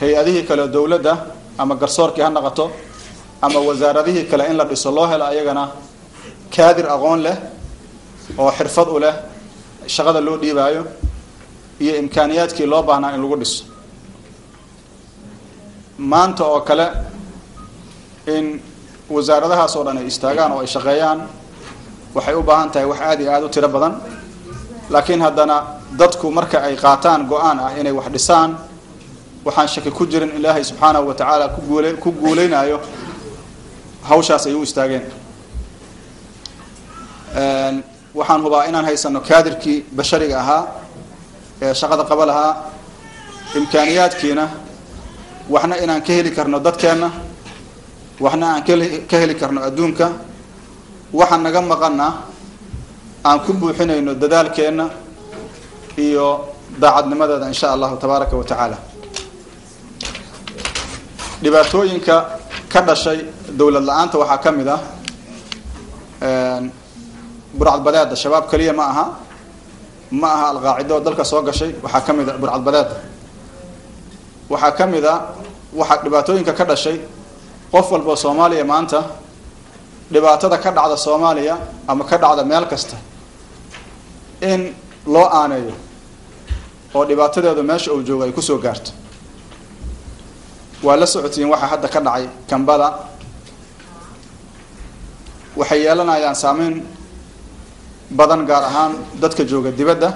hay'adihii kale dowladda ama garsoorkii ha naqato ama wasaaradihii kale in la dhiso loo helo ayagana kaadir aqoon leh oo xirfad u leh shaqada loo dhiibaayo iyo imkaaniyaadkii loo baahnaa in lagu dhiso. Maanta oo kale in wasaaradahaas oo dhan ay istaagaan oo ay shaqeeyaan waxay u baahan tahay wax aada iyo aada u tiro badan. Laakiin haddana dadku marka ay qaataan go'aan ah inay wax dhisaan waxaan shaki ku jirin ilaahay subxaanahu wa tacaala ku guule ku guuleynayo hawshaas ay u istaageen waxaan hubaa inaan haysano kaadirkii bashariga ahaa ee shaqada qaba lahaa imkaaniyaadkiina waxna inaan ka heli karno dadkeenna waxna aan ka heli karno adduunka waxa naga maqana aan ku buuxinayno dadaalkeenna iyo daacadnimadeeda in sha allahu tabaaraka wa tacaala dhibaatooyinka ka dhashay dowlad la'aanta waxaa ka mid ah burcadbadeeda shabaab keliya ma aha ma aha alqaacido dalka soo gashay waxaa ka mid a burcadbadeeda waxaa ka mid a waxaa dhibaatooyinka ka dhashay qof walba soomaaliya maanta dhibaatada ka dhacda soomaaliya ama ka dhacda meel kasta in loo aaneeyo oo dhibaatadeedu meesha uu joogo ay ku soo gaarto waa la socotiin waxaa hadda ka dhacay kambada. Waxay yeelanayaan saameyn badan gaar ahaan dadka jooga dibadda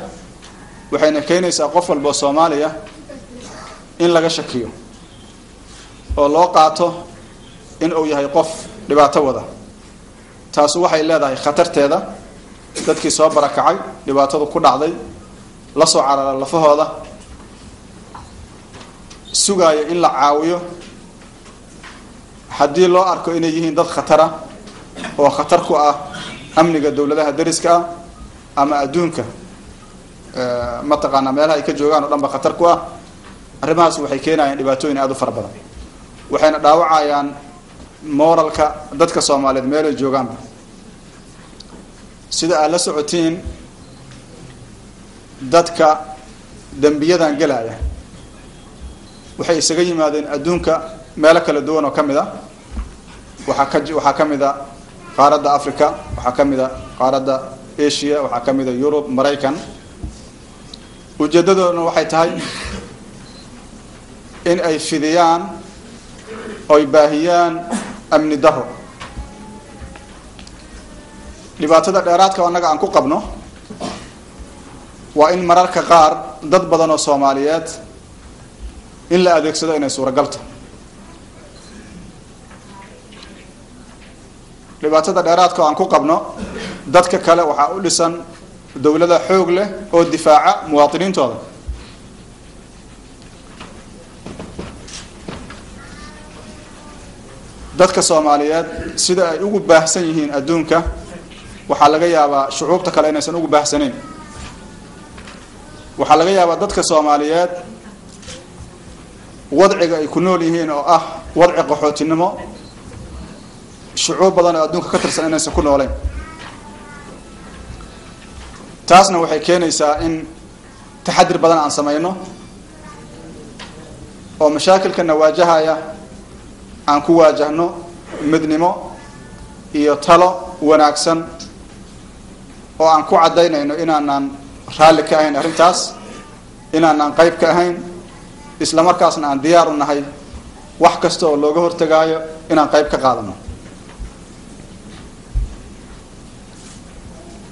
waxayna keenaysaa qof walboo soomaaliya in laga shakiyo oo loo qaato in uu yahay qof dhibaato wada. Taasu waxay leedahay khatarteeda. Dadkii soo barakacay dhibaatadu ku dhacday la soo carara lafahooda sugaaya in la caawiyo. Haddii loo arko inay yihiin dad khatara oo khatar ku ah amniga dowladaha dariska ah ama adduunka mataqaanaa meelaha ay ka joogaan o dhan khatar ku ah arrimahaas waxay keenayaan dhibaatooyin aada u fara badan. Waxayna dhaawacayaan moralka dadka soomaaliyeed meelay joogaanba. Sida aad la socotiin dadka dembiyadan gelaya waxay isaga yimaadeen adduunka meelo kala duwan oo ka mid a. Waxaa ka waxaa ka mid a qaaradda africa waxaa ka mid a qaaradda asia waxaa ka mid a yurub maraykan. Ujeedadooduna waxay tahay in ay fidiyaan oy baahiyaan amni daro dhibaatada dheeraadka annaga aan ku qabno waa in mararka qaar dad badan oo soomaaliyeed in la adeegsado inay suuragalto. Dhibaatada dheeraadka aan ku qabno dadka kale waxaa u dhisan dowladda xoog leh oo difaaca muwaadiniintooda. Dadka soomaaliyeed sida ay ugu baahsan yihiin adduunka waxaa laga yaabaa shucuubta kale inaysan ugu baahsanayn. Waxaa laga yaabaa dadka soomaaliyeed wadciga ay ku nool yihiin oo ah wadci qaxootinimo shucuub badan oo adduunka ka tirsan inaysan ku nooleyn taasna waxay keenaysaa in taxadir badan aan sameyno oo mashaakilkana waajahaya aan ku waajahno midnimo iyo talo wanaagsan oo aan ku caddaynayno inaanaan raalli ka ahayn arrintaas inaanaan qayb ka ahayn isla markaasna aan diyaar u nahay wax kasta oo looga hortagaayo inaan qayb ka qaadano.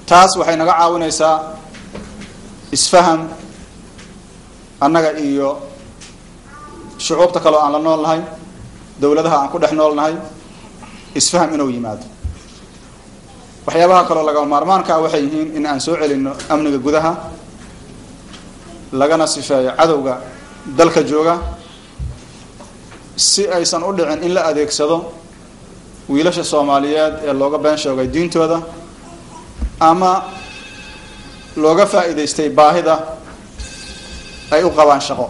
Taas waxay naga caawinaysaa isfaham annaga iyo shucuubta kale oo aan la nool nahay dowladaha aan ku dhex nool nahay isfaham inuu yimaado. Waxyaabaha kaloo lagama maarmaanka ah waxay yihiin in aan soo celino amniga gudaha lagana sifeeyo cadowga dalka jooga si aysan u dhicin in la adeegsado wiilasha soomaaliyeed ee looga been sheegay diintooda ama looga faa'iidaystay baahida ay u qabaan shaqo.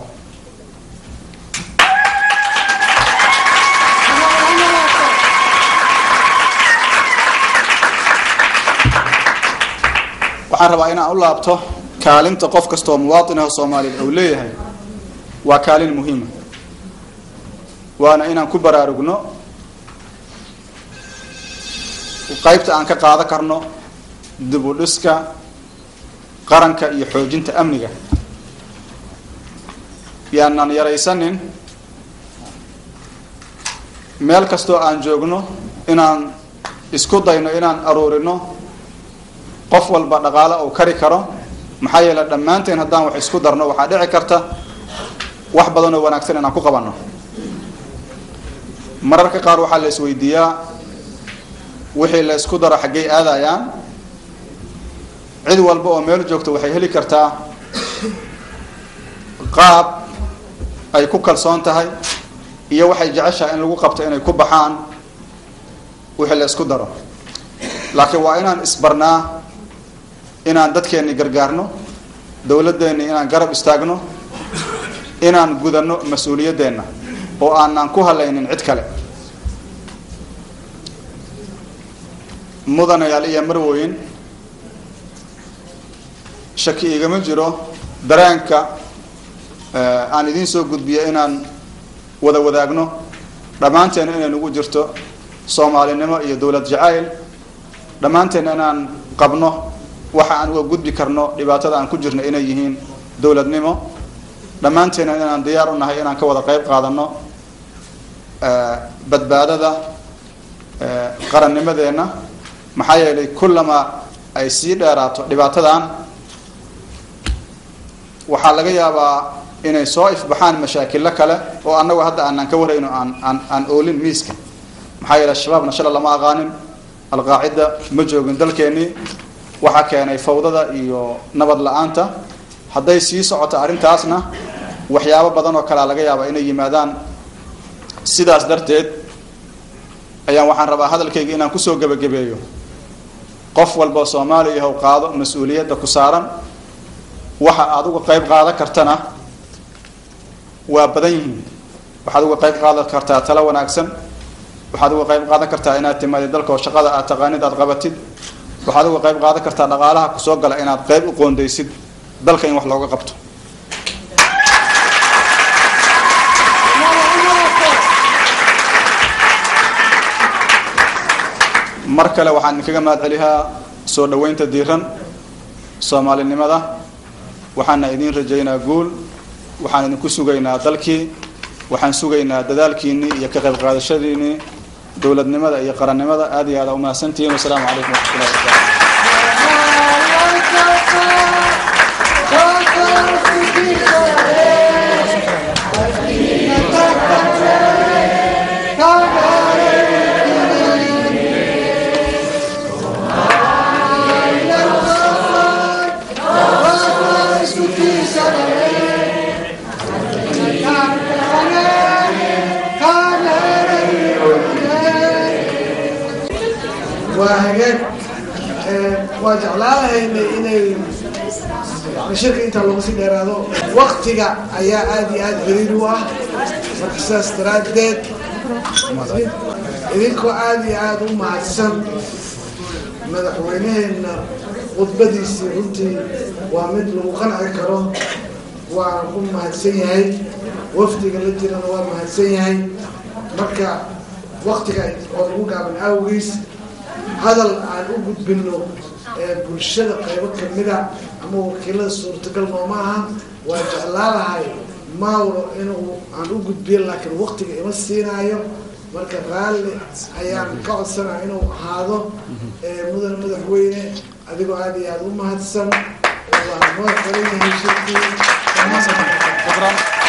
Waxaan rabaa inaan u laabto kaalinta qof kasta oo muwaatin ah oo soomaaliyeed uu leeyahay waa kaalin muhiima waana inaan ku baraarugno qaybta aan ka qaadan karno dib qaranka iyo xoojinta amniga. Yaanaan yaraysanin. Meel kastoo aan joogno inaan isku dayno inaan aruurino qof walba dhaqaale uu kari karo maxaa yeele dhammaanteen haddaan wax isku darno waxaa dhici karta wax badan oo wanaagsan inaan ku qabanno. Mararka qaar waxaa la isweydiiyaa wixii la isku daro xaggey aadayaan cid walba oo meel joogto waxay heli kartaa qaab ay ku kalsoon tahay iyo waxay jeceshahay in lagu qabto inay ku baxaan wixii la isku daro. Laakiin waa inaan isbarnaa inaan dadkeenni gargaarno dowladdeenni inaan garab istaagno inaan gudanno mas'uuliyaddeenna oo aanaan ku halaynin cid kale. Mudanayaal iyo marwoyin shaki igama jiro. Dareenka aan idiin soo gudbiyo inaan wada wadaagno. Dhammaanteena inay nagu jirto soomaalinimo iyo dowlad jacayl. Dhammaanteena inaan qabno waxa aan uga gudbi karno dhibaatada aan ku jirno inay yihiin dowladnimo dhammaanteena inaan diyaar u nahay inaan ka wada qayb qaadano badbaadada qarannimadeenna maxaa yeelay kullama ay sii dheeraato dhibaatadan waxaa laga yaabaa inay soo ifbaxaan mashaakilo kale oo annagu hadda aanaan ka warayno aan aan aan oolin miiska. Maxaa yeele shabaabna shala lama aqaanin. Alqaacida ma joogin dalkeennii. Waxaa keenay fawdada iyo nabad la'aanta. Hadday sii socoto arrintaasna waxyaabo badan oo kalea laga yaabaa inay yimaadaan. Sidaas darteed ayaan waxaan rabaa hadalkayga inaan ku soo gebagabeeyo qof walboo soomaaliya haw qaado mas'uuliyadda ku saaran waxa aada uga qayb qaadan kartana waa badan yihiin. Waxaad uga qayb qaadan kartaa talo wanaagsan. Waxaad uga qayb qaadan kartaa inaad timaadid dalka oo shaqada aad taqaanid aad qabatid. Waxaad uga qayb qaadan kartaa dhaqaalaha ku soo gala inaad qayb u qoondaysid dalka in wax looga qabto mar kale waxaan idinkaga mahad celihaa soo dhaweynta diiran soomaalinimada. Waxaana idiin rajaynaa guul waxaan idinku sugaynaa dalkii waxaan sugaynaa dadaalkiinnii iyo ka qayb qaadashadiinnii dowladnimada iyo qarannimada. Aad iyo aada umahadsantihiin wasalaamu calaykum waraxmatullahi wabarakatu waa jeclaalahaynay inay yani shirka intaa looga sii dheeraado. Waktiga ayaa aada iyo aada ciriiri u ah. Marka sidaas daraaddeed idinkoo aada iyo aada u mahadsan. Madaxweyneheenna khudbadiisii runtii waa mid lagu qanci karo waana ku mahadsan yahay. Wafdiga la jirana waa mahadsan yahay. Marka waktiga oo lagu gaaban awgiis هذا الأوجد بالله بالشدة قريبا كملة أما وكيل الصورة قال ما معها وجعل لها ما هو إنه الأوجد بيل لكن وقت ما السين أيام مرك غال أيام قعد سنة إنه هذا آه، مدر مدر وين أدي بقى دي هذا ما هتسم والله ما تريني شيء. Thank you.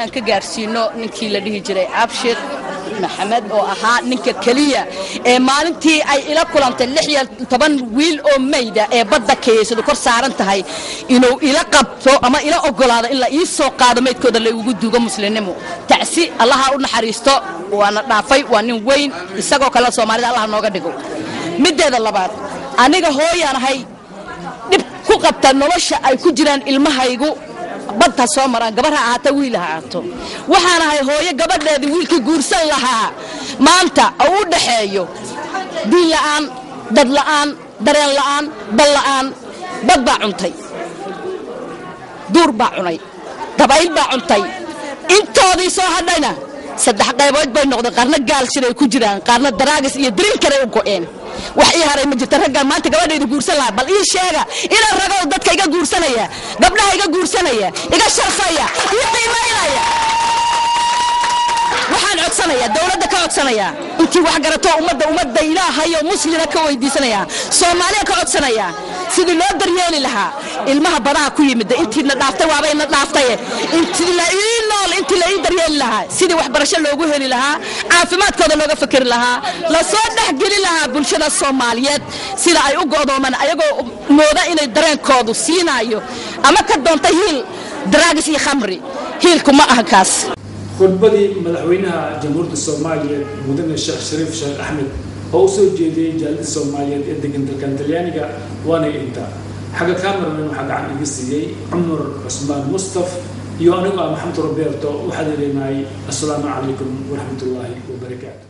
Aan ka gaarsiino ninkii la dhihi jiray cabshir maxamed oo ahaa ninka keliya ee maalintii ay ila kulantay wiil oo mayda ee badda kayeysadu kor saaran tahay. Inuu ila qabto ama ila ogolaado in la ii soo qaado maydkooda la igugu duugo muslimnimo tacsi allaha u naxariisto waana dhaafay waa nin weyn isagoo kale soomaalida allah nooga dhigo. Middeeda labaad aniga hooyaanahay dhib ku qabta nolosha ay ku jiraan ilmahaygu badta soo maraan gabar ha ahaato wiil ha ahaato. Waxaan ahay hooyo gabadheedii wiilkii guursan lahaa. Maanta oo u dhaxeeyo diin la'aan dad la'aan dareen la'aan bal la'aan bad baa cuntay. Duur baa cunay dabayl baa cuntay. Intoodii soo hadhayna saddex qaybood bay noqdeen qaarna gaalshiray ku jiraan qaarna daraagis iyo diriinkanay u go'een wax ii haray ma jirta raggaan maanta gabadhayda guursan lahaa bal ii sheega inaan ragow dadka iga guursanaya gabdhaha iga guursanaya iga sharfaya ii qiimaynaya waxaan codsanayaa dowladda ka codsanayaa intii wax garato ummadda ummadda ilaahayo muslina ka weydiisanaya soomaaliya ka codsanaya sidii loo daryeeli lahaa ilmaha badaha ku yimid intii na dhaaftay waabay na dhaaftaye intii la ii nool intii la ii daryeeli lahaa sidii waxbarasho loogu heli lahaa caafimaadkooda looga fikiri lahaa la soo dhexgeli lahaa bulshada soomaaliyeed. Sida ay u go'doomaan ayagoo mooda inay dareenkoodu siinaayo ama ka doonta hiil daraagis iyo khamri. Hiilku ma aha kaas. Khudbadii madaxweynaha jamhuuriyadda soomaaliya mudane sheekh shariif sheekh axmed oo u jeediyey jaalida soomaaliyeed ee degan dalkan talyaaniga waanay intaa. Xagga cameraman waxaa gacan iga siiyey cumar cusmaan mustaf iyo anigu ah maxamed roberto waxaad ilenahay assalaamu calaykum waraxmatullaahi wabarakaatu